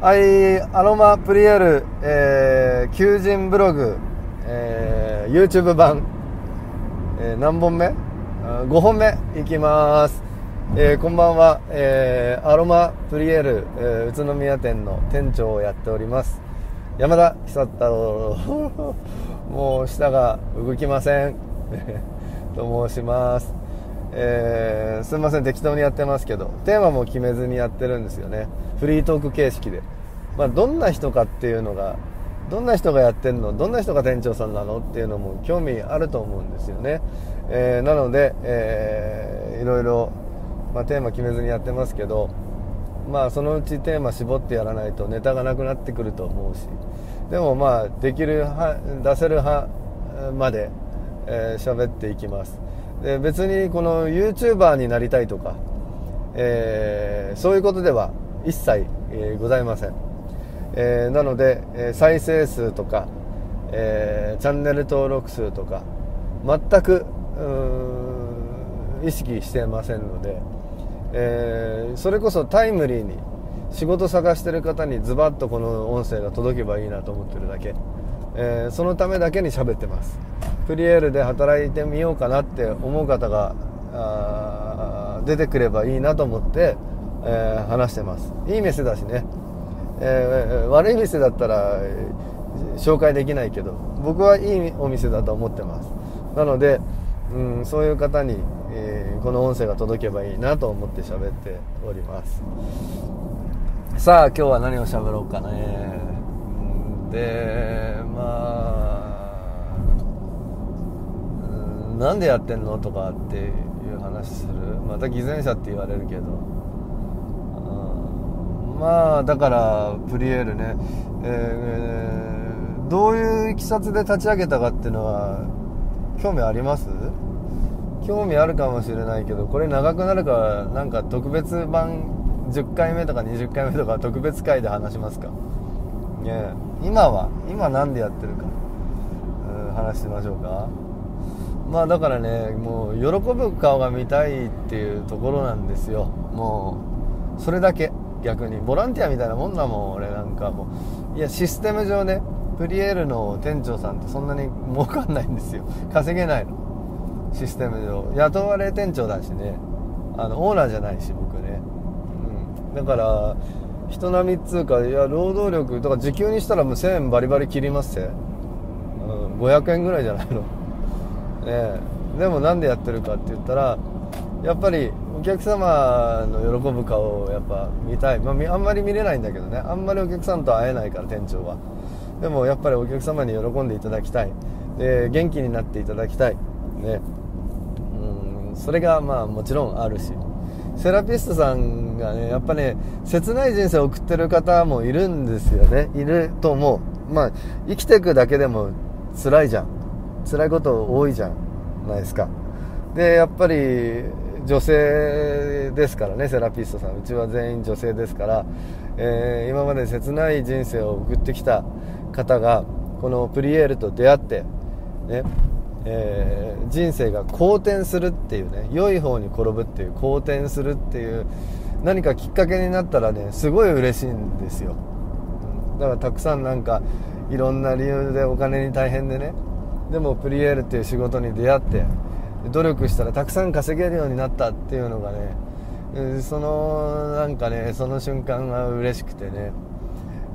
はい、アロマプリエル、えー、求人ブログ、えー、YouTube 版、えー、何本目 ?5 本目？いきます。えー、こんばんは、えー、アロマプリエル、えー、宇都宮店の店長をやっております。山田久太郎、もう舌が動きません。と申します。えー、すいません適当にやってますけどテーマも決めずにやってるんですよね。フリートーク形式で、まあ、どんな人かっていうのがどんな人がやってるの？どんな人が店長さんなの？っていうのも興味あると思うんですよね、えー、なので、えー、いろいろ、まあ、テーマ決めずにやってますけどまあそのうちテーマ絞ってやらないとネタがなくなってくると思うし。でもまあできる出せる派まで喋、えー、っていきます。で別にこの YouTuber になりたいとか、えー、そういうことでは一切、えー、ございません、えー、なので、え再生数とか、えチャンネル登録数とか全く意識してませんので、えそれこそタイムリーに仕事探してる方にズバッとこの音声が届けばいいなと思ってるだけ、えそのためだけに喋ってます。プリエールで働いてみようかなって思う方が出てくればいいなと思って、えー、話してます。いい店だしね、えー、悪い店だったら紹介できないけど僕はいいお店だと思ってます。なので、うん、そういう方に、えー、この音声が届けばいいなと思って喋っております。さあ今日は何を喋ろうかね。でまあなんでやってんの？とかっていう話する。また偽善者って言われるけど、うん、まあだからプリエールね、えー、どういういきさつで立ち上げたかっていうのは興味あります？興味あるかもしれないけどこれ長くなるからなんか特別版10回目とか20回目とか特別回で話しますか？ね今は今何でやってるか、うん、話しましょうか。まあだからねもう喜ぶ顔が見たいっていうところなんですよ。もうそれだけ。逆に。ボランティアみたいなもんだもん俺なんかもう。いやシステム上ねプリエールの店長さんってそんなに儲かんないんですよ。稼げないの。システム上。雇われ店長だしね。あのオーナーじゃないし僕ね、うん、だから人並みっつうかいや労働力とか時給にしたらもう1000円バリバリ切りますよ、うん、500円ぐらいじゃないの。ねでもなんでやってるかって言ったらやっぱりお客様の喜ぶ顔をやっぱ見たい、まあ、あんまり見れないんだけどね。あんまりお客さんと会えないから店長は。でもやっぱりお客様に喜んでいただきたい。で元気になっていただきたい。ね。うん。それがまあもちろんあるし。セラピストさんがねやっぱね切ない人生を送ってる方もいるんですよね。いると思う。まあ生きていくだけでも辛いじゃん。辛いこと多いじゃないですか。でやっぱり女性ですからねセラピストさん。うちは全員女性ですから、えー、今まで切ない人生を送ってきた方がこのプリエールと出会ってねえー、人生が好転するっていうね良い方に転ぶっていう好転するっていう何かきっかけになったらねすごい嬉しいんですよ。だからたくさんなんかいろんな理由でお金に大変でねでもプリエールっていう仕事に出会って努力したらたくさん稼げるようになったっていうのがねそのなんかねその瞬間が嬉しくてね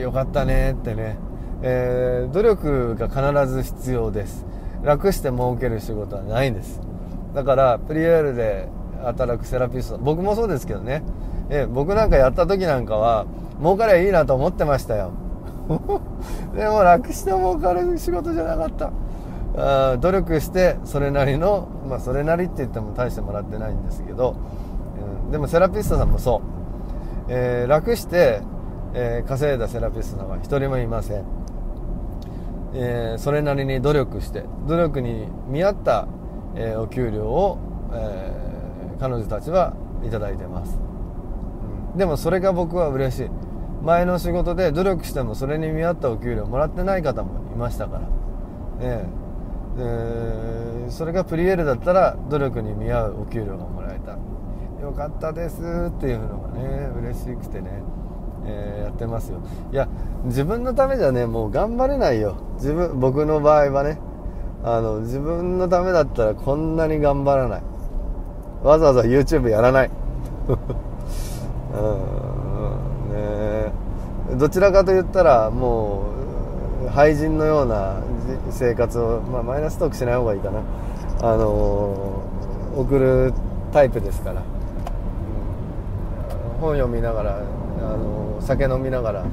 よかったねってね、えー、努力が必ず必要です。楽して儲ける仕事はないんです。だからプリエールで働くセラピスト僕もそうですけどね、え僕なんかやった時なんかは儲かりゃいいなと思ってましたよ。でも楽して儲かる仕事じゃなかった。あ努力してそれなりの、まあ、それなりって言っても大してもらってないんですけど、うん、でもセラピストさんもそう、えー、楽して、えー、稼いだセラピストさんは一人もいません、えー、それなりに努力して努力に見合った、えお給料を、え彼女たちはいただいてます、うん、でもそれが僕は嬉しい。前の仕事で努力してもそれに見合ったお給料もらってない方もいましたから。ねえそれがプリエールだったら努力に見合うお給料がもらえた。よかったですっていうのがね嬉しくてね、えー、やってますよ。いや自分のためじゃねもう頑張れないよ。自分僕の場合はねあの自分のためだったらこんなに頑張らない。わざわざ YouTube やらない。うんねどちらかと言ったらもう廃人のような生活を、まあ、マイナストークしない方がいいかな。あの送るタイプですから、うん、本読みながらあの酒飲みながら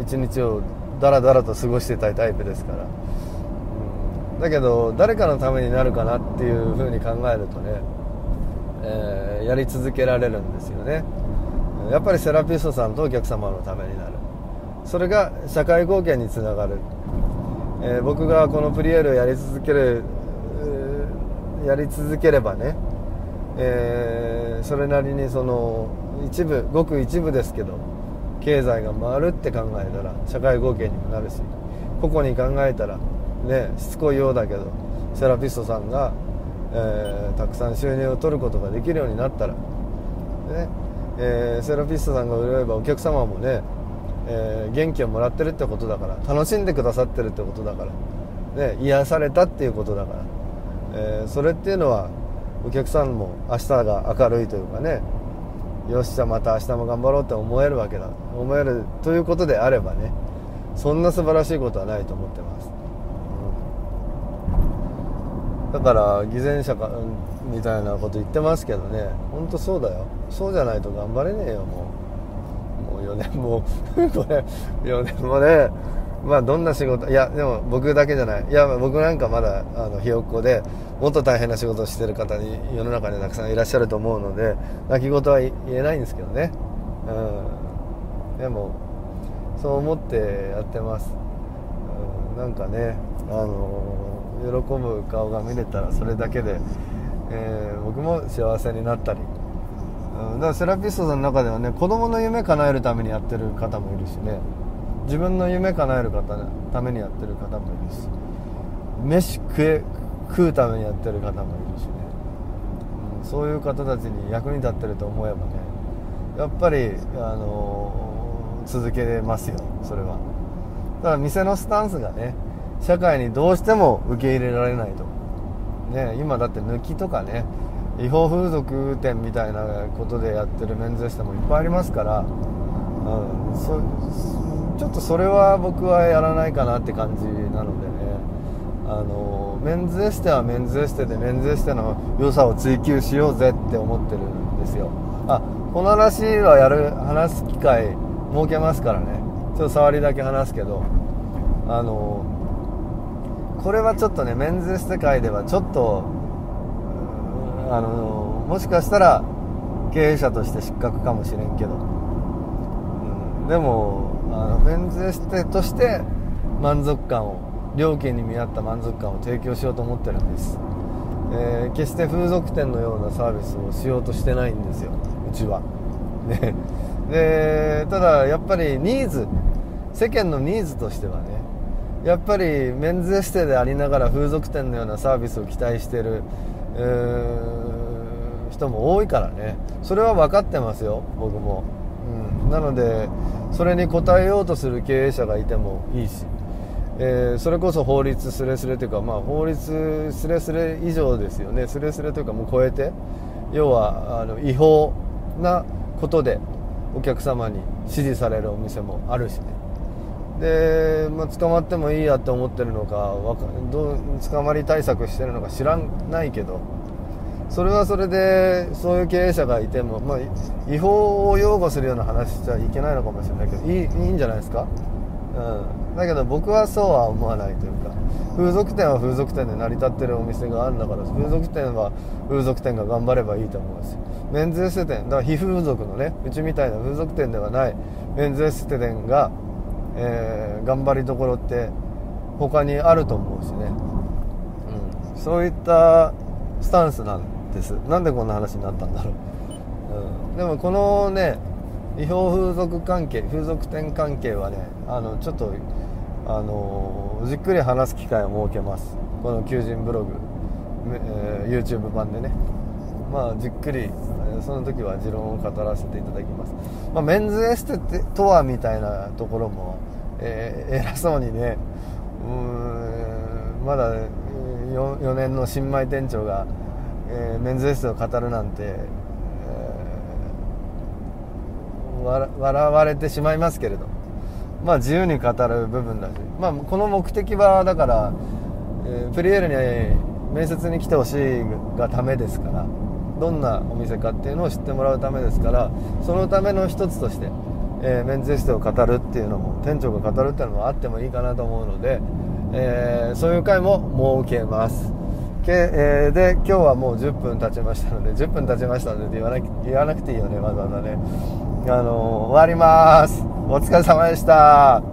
一日をダラダラと過ごしてたいタイプですから、うん、だけど誰かのためになるかなっていうふうに考えるとね、えー、やり続けられるんですよね。やっぱりセラピストさんとお客様のためになる。それが社会貢献につながる、えー、僕がこのプリエールをやり続ける、やり続ければね、えー、それなりにその一部ごく一部ですけど経済が回るって考えたら社会貢献にもなるし個々に考えたらねしつこいようだけどセラピストさんが、え、たくさん収入を取ることができるようになったら、ねえ、セラピストさんが潤えばお客様もねえー、元気をもらってるってことだから楽しんでくださってるってことだから、ね、癒されたっていうことだから、えー、それっていうのはお客さんも明日が明るいというかねよっしゃまた明日も頑張ろうって思えるわけだ思えるということであればねそんな素晴らしいことはないと思ってます、うん、だから偽善者かみたいなこと言ってますけどね本当そうだよ。そうじゃないと頑張れねえよもう。4年もこれ4年もねまあどんな仕事いやでも僕だけじゃない。いや僕なんかまだあのひよっこでもっと大変な仕事をしてる方に世の中にたくさんいらっしゃると思うので泣き言は言えないんですけどね。うん。でもそう思ってやってます、うん、なんかねあの喜ぶ顔が見れたらそれだけで、えー、僕も幸せになったり。だからセラピストさんの中ではね子供の夢叶えるためにやってる方もいるしね。自分の夢叶える方ためにやってる方もいるし。飯食え食うためにやってる方もいるしね、うん、そういう方たちに役に立ってると思えばねやっぱり、あのー、続けれますよそれは。だから店のスタンスがね社会にどうしても受け入れられないと。ね今だって抜きとかね違法風俗店みたいなことでやってるメンズエステもいっぱいありますから、うん、そちょっとそれは僕はやらないかなって感じなのでね。あのメンズエステはメンズエステでメンズエステの良さを追求しようぜって思ってるんですよ。あこの話はやる話す機会設けますからね。ちょっと触りだけ話すけど。あのこれはちょっとねメンズエステ界ではちょっとあのもしかしたら経営者として失格かもしれんけど、うん、でもあのベンズエステとして満足感を料金に見合った満足感を提供しようと思ってるんです、えー、決して風俗店のようなサービスをしようとしてないんですよ。うちは。ね。でただやっぱりニーズ世間のニーズとしてはねやっぱりメンズエステでありながら風俗店のようなサービスを期待してるえー、人も多いからね。それは分かってますよ僕も、うん、なのでそれに応えようとする経営者がいてもいいし、えー、それこそ法律すれすれというか、まあ、法律すれすれ以上ですよね。すれすれというかもう超えて。要はあの違法なことでお客様に支持されるお店もあるしね。で、まあ、捕まってもいいやって思ってるのかかどう捕まり対策してるのか知らないけどそれはそれでそういう経営者がいても、まあ、違法を擁護するような話しちゃいけないのかもしれないけどいいいいんじゃないですか、うん、だけど僕はそうは思わないというか風俗店は風俗店で成り立ってるお店があるんだから風俗店は風俗店が頑張ればいいと思うしメンズエステ店だから非風俗のねうちみたいな風俗店ではないメンズエステ店がえー、頑張りどころって他にあると思うしね、うん、そういったスタンスなんです。なんでこんな話になったんだろう、うん、でもこのね違法風俗関係風俗店関係はねあのちょっとあのじっくり話す機会を設けます。この求人ブログ、えー、YouTube 版でね。まあじっくり、その時は持論を語らせていただきます、まあ、メンズエステってとはみたいなところも、えー、偉そうにねうんまだ 4, 4年の新米店長が、えー、メンズエステを語るなんて、えー、笑われてしまいますけれどまあ自由に語る部分だし、まあ、この目的はだから、えー、プリエールに面接に来てほしいがためですから。どんなお店かっていうのを知ってもらうためですからそのための一つとして、えー、メンズエステを語るっていうのも店長が語るっていうのもあってもいいかなと思うので、えー、そういう会も設けます。け、えー、で今日はもう10分経ちましたので10分経ちましたので言わな言わなくていいよねわざわざね。あの終わります。お疲れ様でした。